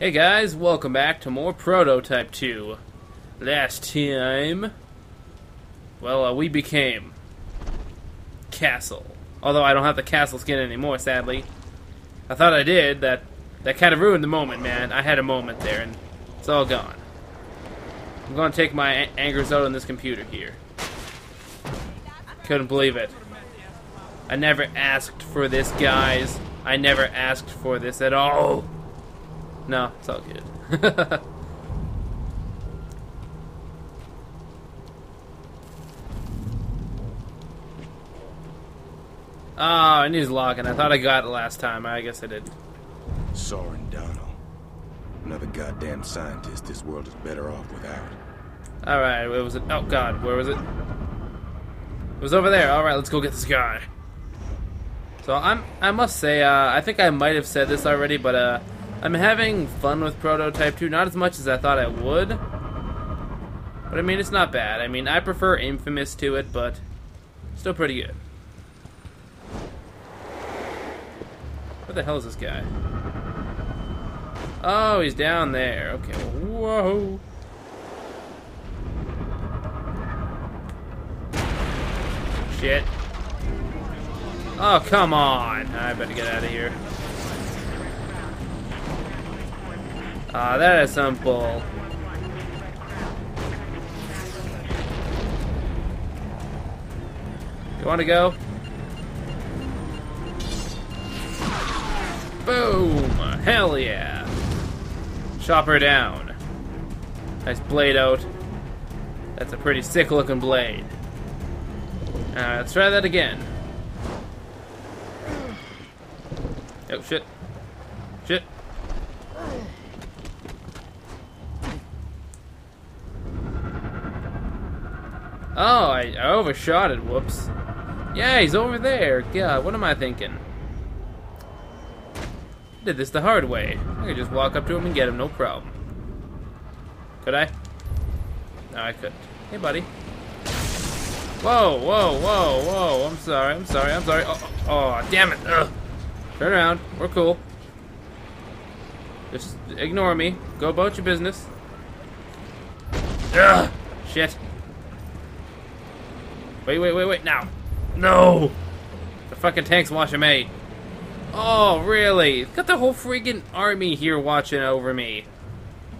Hey guys, welcome back to more Prototype 2. Last time, well, uh, we became Castle. Although I don't have the Castle skin anymore, sadly. I thought I did. That that kind of ruined the moment, man. I had a moment there, and it's all gone. I'm to take my angers out on this computer here. Couldn't believe it. I never asked for this, guys. I never asked for this at all. No, it's all good. oh, I it needs locking. I thought I got it last time. I guess I did. Soren Donald. Another goddamn scientist this world is better off without. Alright, where was it? Oh god, where was it? It was over there. Alright, let's go get this guy. So I'm I must say, uh, I think I might have said this already, but uh I'm having fun with Prototype 2, not as much as I thought I would. But I mean it's not bad. I mean I prefer Infamous to it, but still pretty good. Where the hell is this guy? Oh, he's down there. Okay. Whoa. Shit. Oh, come on. I better get out of here. Ah, that is some bull. You want to go? Boom! Hell yeah! Chop her down. Nice blade out. That's a pretty sick looking blade. Uh, let's try that again. Oh. Shit. Oh, I, I overshot it. Whoops. Yeah, he's over there. God, what am I thinking? Did this the hard way. I could just walk up to him and get him, no problem. Could I? No, I couldn't. Hey, buddy. Whoa, whoa, whoa, whoa. I'm sorry, I'm sorry, I'm sorry. Oh, oh, oh damn it. Ugh. Turn around. We're cool. Just ignore me. Go about your business. Ugh. Shit. Wait, wait, wait, wait. Now. No! The fucking tank's watching me. Oh, really? Got the whole freaking army here watching over me.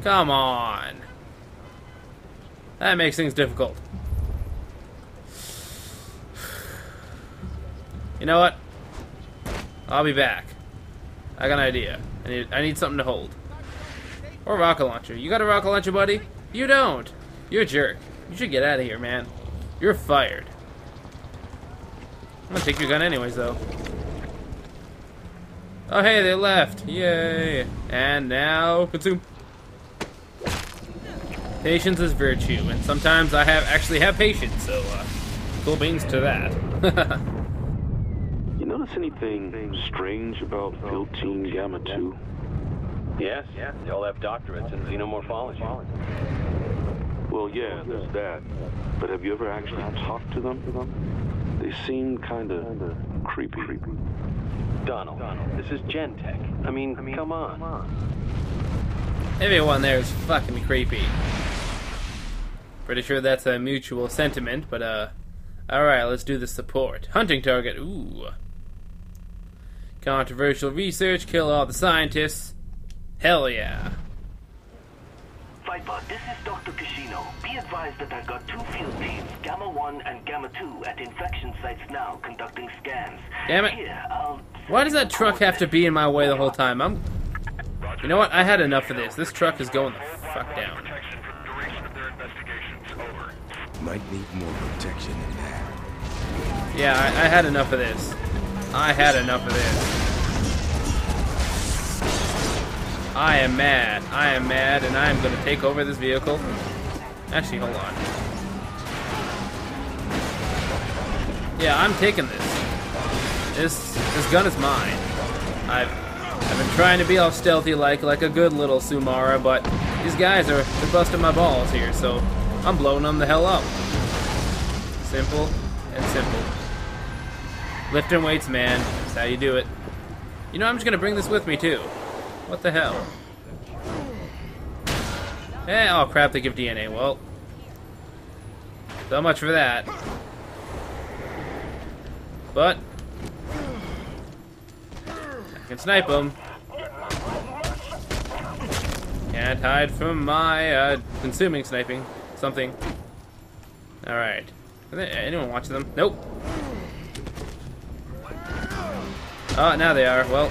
Come on. That makes things difficult. You know what? I'll be back. I got an idea. I need I need something to hold. Or rocket launcher. You got a rocket launcher, buddy? You don't. You're a jerk. You should get out of here, man. You're fired. I'm gonna take your gun anyways, though. Oh, hey, they left. Yay. And now, consume. Patience is virtue, and sometimes I have actually have patience, so, uh, cool beans to that. You notice anything strange about Piltoon Gamma 2? Yes, yes. They all have doctorates in xenomorphology. Well, yeah, there's that. But have you ever actually talked to them? They seem kind of creepy. Donald, this is Gentek. I mean, come on. Everyone there is fucking creepy. Pretty sure that's a mutual sentiment, but uh alright, let's do the support. Hunting target, ooh. Controversial research, kill all the scientists. Hell yeah. Viper, this is Dr. Kishino. Be advised that I've got two field teams, Gamma 1 and Gamma 2, at infection sites now conducting scans. Damn it. Here, I'll Why does that truck have to be in my way the whole time? I'm You know what? I had enough of this. This truck is going the fuck down. Might need more protection than that. Yeah, I, I had enough of this. I had enough of this. I am mad. I am mad, and I am going to take over this vehicle. Actually, hold on. Yeah, I'm taking this. This this gun is mine. I've I've been trying to be all stealthy like like a good little Sumara, but these guys are they're busting my balls here, so I'm blowing them the hell up. Simple and simple. Lifting weights, man. That's how you do it. You know, I'm just gonna bring this with me too. What the hell? Eh, oh crap, they give DNA. Well, so much for that. But, I can snipe them. Can't hide from my uh, consuming sniping. Something. Alright. Anyone watching them? Nope. Oh, now they are. Well,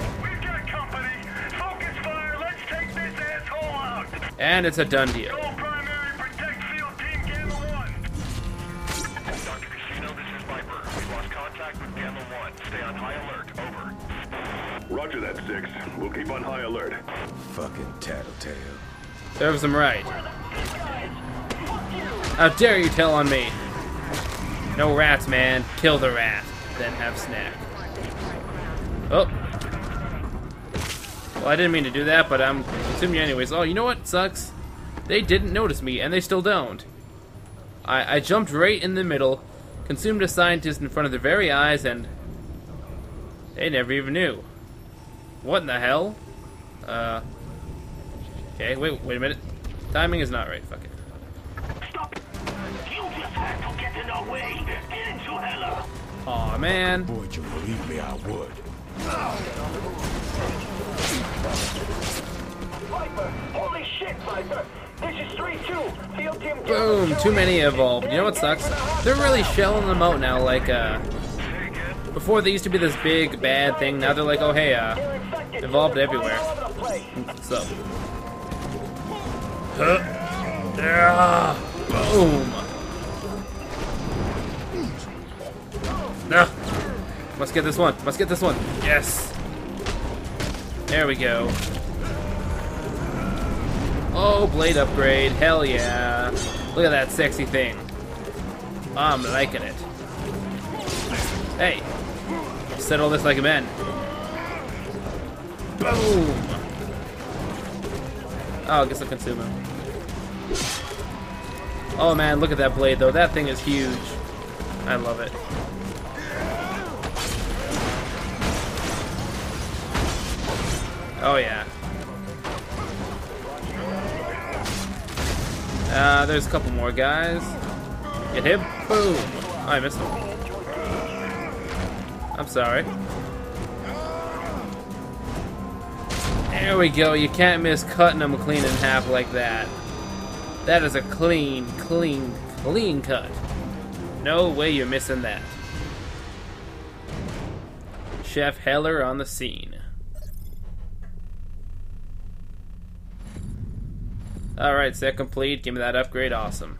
Stay on high alert. Over. Roger that, Six. We'll keep on high alert. Fucking tattletale. Serves them right. How dare you tell on me? No rats, man. Kill the rat. Then have snack. Oh. Well, I didn't mean to do that, but I'm assuming anyways. Oh, you know what sucks? They didn't notice me, and they still don't. I, I jumped right in the middle, consumed a scientist in front of their very eyes, and they never even knew. What in the hell? Uh. Okay, wait, wait a minute. Timing is not right. Fuck it. Stop! You just had to get in our way! Get into Hella! Aw, man. Would you believe me? I would. Viper! Holy shit, Viper! This is 3-2! Field team Boom, too many evolved. You know what sucks? They're really shelling them out now, like, uh... Before they used to be this big, bad thing, now they're like, oh hey, uh... Evolved everywhere. So... Huh. Yeah. Boom! No! Must get this one. Must get this one. Yes! There we go. Oh, blade upgrade. Hell yeah. Look at that sexy thing. I'm liking it. Hey. Settle this like a man. Boom. Oh, I guess I'll consume him. Oh man, look at that blade though. That thing is huge. I love it. Oh yeah. Uh, there's a couple more guys. Get him. Boom. Oh, I missed him. I'm sorry. There we go. You can't miss cutting them clean in half like that. That is a clean, clean, clean cut. No way you're missing that. Chef Heller on the scene. Alright, set complete. Give me that upgrade. Awesome.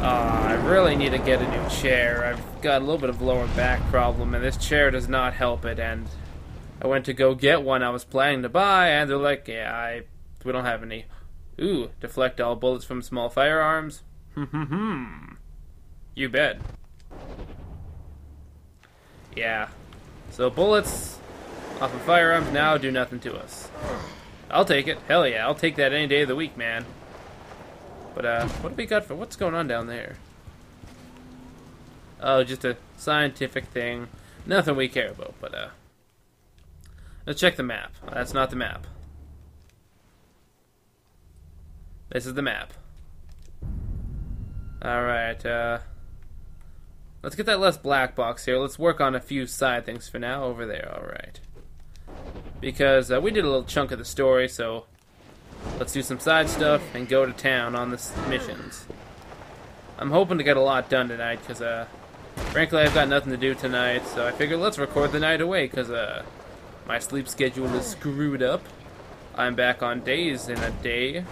Ah, I really need to get a new chair. I've got a little bit of lower back problem, and this chair does not help it. And I went to go get one I was planning to buy, and they're like, "Yeah, I we don't have any." Ooh, deflect all bullets from small firearms. Hmm, hmm, hmm. You bet. Yeah. So bullets off of firearms now do nothing to us. I'll take it. Hell yeah, I'll take that any day of the week, man. But uh, what do we got for what's going on down there? Oh, just a scientific thing. Nothing we care about, but uh, let's check the map. That's not the map. This is the map. Alright, uh, let's get that less black box here. Let's work on a few side things for now. Over there, alright. Because uh, we did a little chunk of the story, so let's do some side stuff and go to town on the missions. I'm hoping to get a lot done tonight, because, uh, frankly, I've got nothing to do tonight, so I figured let's record the night away, because, uh, my sleep schedule is screwed up. I'm back on days in a day.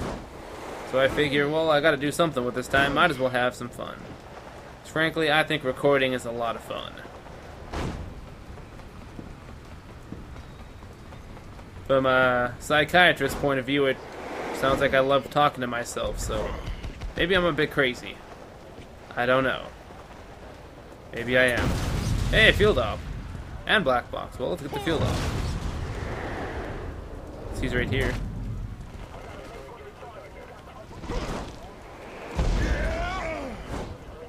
So I figure, well, I gotta do something with this time, might as well have some fun. frankly, I think recording is a lot of fun. From a psychiatrist's point of view, it sounds like I love talking to myself, so maybe I'm a bit crazy. I don't know. Maybe I am. Hey, field op. And black box. Well, let's get the field op. He's right here.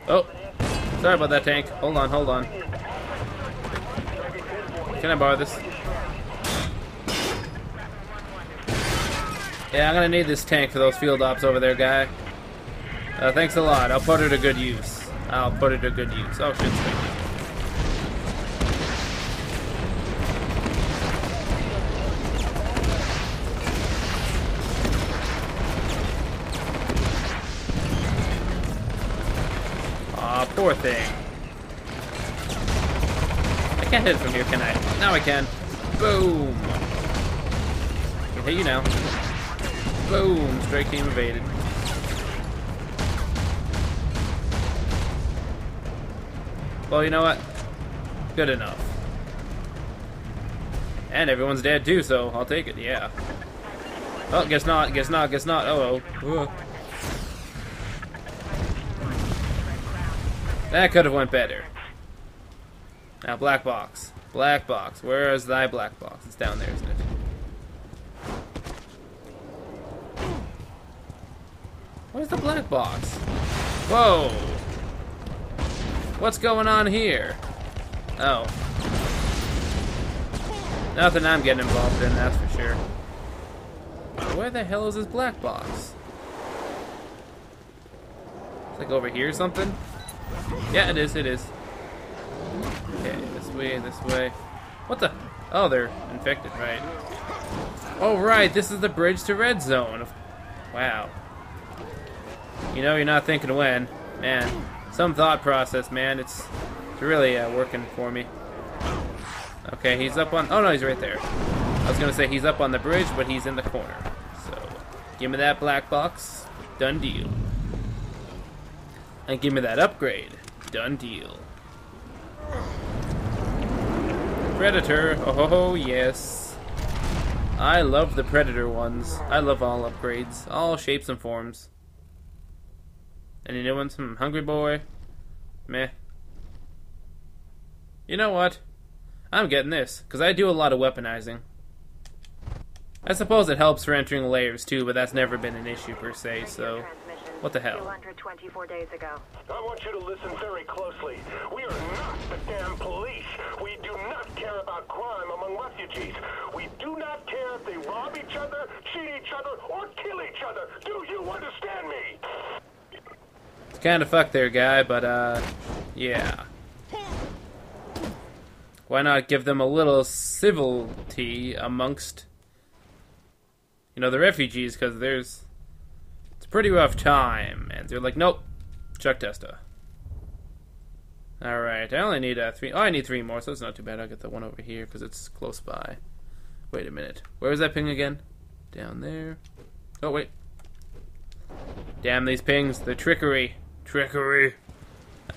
Oh, sorry about that tank. Hold on, hold on. Can I borrow this? Yeah, I'm gonna need this tank for those field ops over there, guy. Uh, thanks a lot. I'll put it to good use. I'll put it to good use. Oh, shit. poor thing. I can't hit it from here, can I? Now I can. Boom. Can hit you now. Boom. Strike team evaded. Well, you know what? Good enough. And everyone's dead too, so I'll take it, yeah. Oh, guess not, guess not, guess not. Oh, oh. That could have went better. Now, black box. Black box. Where is thy black box? It's down there, isn't it? Where's the black box? Whoa! What's going on here? Oh. Nothing I'm getting involved in, that's for sure. Where the hell is this black box? It's like over here or something? Yeah, it is, it is. Okay, this way, this way. What the? Oh, they're infected, right. Oh, right, this is the bridge to red zone. Wow. You know, you're not thinking when. Man, some thought process, man. It's, it's really uh, working for me. Okay, he's up on... Oh, no, he's right there. I was going to say he's up on the bridge, but he's in the corner. So, give me that black box. Done deal. And give me that upgrade. Done deal. Predator. Oh, yes. I love the Predator ones. I love all upgrades. All shapes and forms. Any new ones? Hmm, Hungry Boy. Meh. You know what? I'm getting this, because I do a lot of weaponizing. I suppose it helps for entering layers too, but that's never been an issue per se, so... What the hell? 224 days ago. I want you to listen very closely. We are not the damn police. We do not care about crime among refugees. We do not care if they rob each other, cheat each other, or kill each other. Do you understand me? Kind of fucked there, guy, but, uh... Yeah. Why not give them a little civility amongst... You know, the refugees, because there's... It's a pretty rough time, and they're like, nope, Chuck Testa. Alright, I only need uh, three. Oh, I need three more, so it's not too bad. I'll get the one over here, because it's close by. Wait a minute. Where is that ping again? Down there. Oh, wait. Damn these pings. They're trickery. Trickery.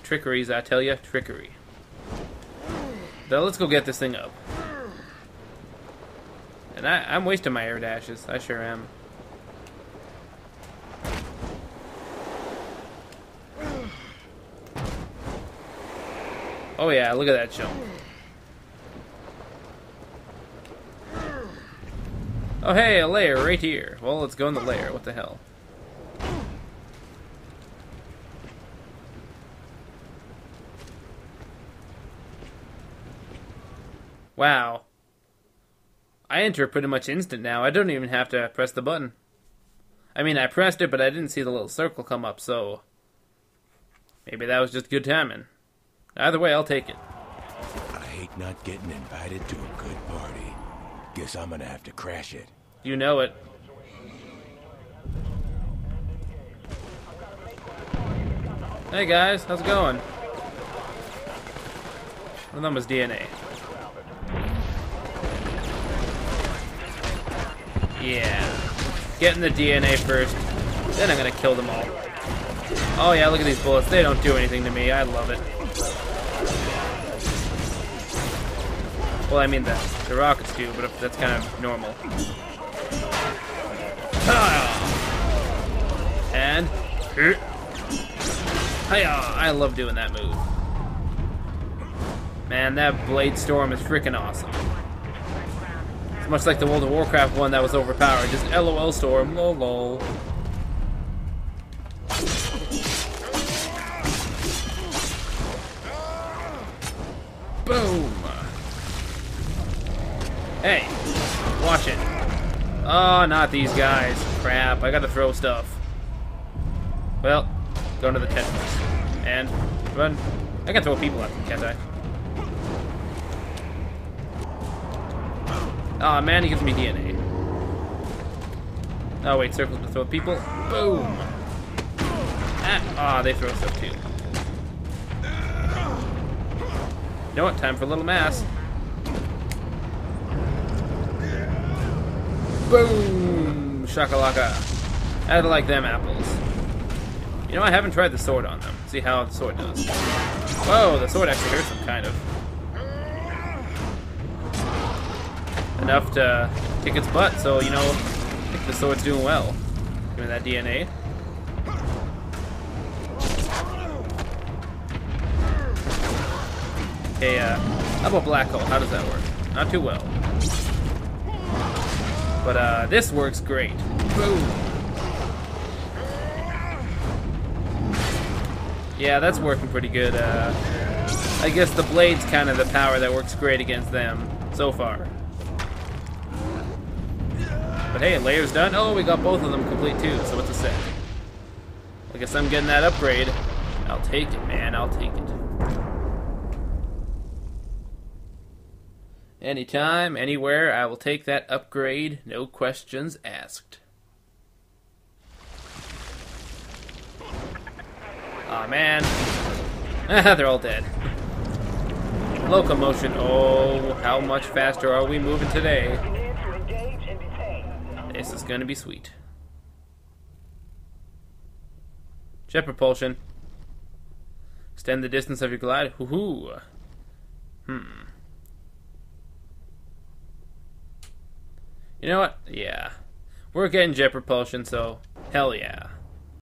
Trickeries, I tell you. Trickery. Now let's go get this thing up. And I, I'm wasting my air dashes. I sure am. Oh yeah, look at that jump. Oh hey, a layer right here. Well, let's go in the layer. What the hell? Wow. I enter pretty much instant now. I don't even have to press the button. I mean, I pressed it, but I didn't see the little circle come up, so... Maybe that was just good timing. Either way, I'll take it. I hate not getting invited to a good party. Guess I'm gonna have to crash it. You know it. Hey guys, how's it going? One of them was DNA. Yeah. Getting the DNA first. Then I'm gonna kill them all. Oh yeah, look at these bullets. They don't do anything to me. I love it. Well, I mean, the, the rockets do, but that's kind of normal. Ah! And... Hiya! I love doing that move. Man, that Blade Storm is freaking awesome. Much like the World of Warcraft one that was overpowered. Just LOL Storm, lol lol. Boom! Hey, watch it. Oh, not these guys. Crap, I gotta throw stuff. Well, go to the tent. And run. I can throw people at them, can't I? Oh man, he gives me DNA. Oh wait, circles to throw people. Boom! Ah, ah, they throw stuff too. You know what? Time for a little mass. Boom! Shakalaka. I like them apples. You know, I haven't tried the sword on them. See how the sword does. Whoa, the sword actually hurts them, kind of. Enough to kick its butt, so, you know, I think the sword's doing well. Give me that DNA. Okay, uh, how about black hole? How does that work? Not too well. But, uh, this works great. Boom! Yeah, that's working pretty good. Uh, I guess the blade's kind of the power that works great against them so far. But hey, layer's done. Oh, we got both of them complete too, so what's a set? I guess I'm getting that upgrade. I'll take it, man. I'll take it. Anytime, anywhere, I will take that upgrade. No questions asked. Aw, oh, man. They're all dead. Locomotion. Oh, how much faster are we moving today? This is gonna be sweet. Jet propulsion. Extend the distance of your glide. Hoo hoo Hmm. You know what? Yeah. We're getting jet propulsion, so hell yeah.